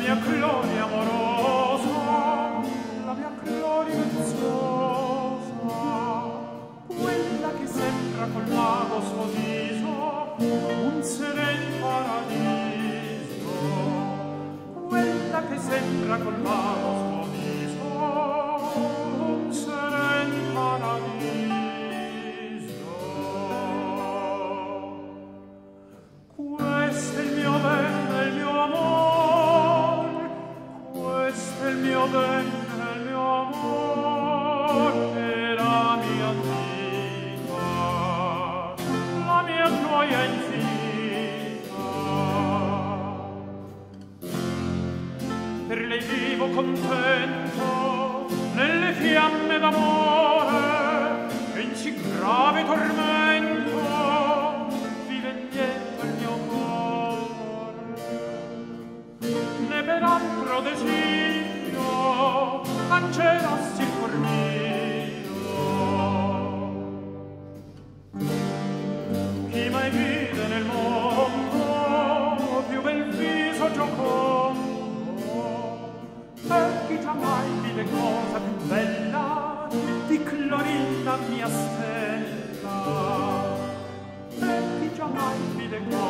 mia gloria amorosa, la mia gloria vezzosa, quella che sembra col mago suo viso, un sereno paradiso, quella che sembra col mago vivo contento mai vile cosa più bella di Clorinda mia stella. Metti già mai vile cosa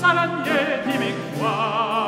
salamie dimmi qua.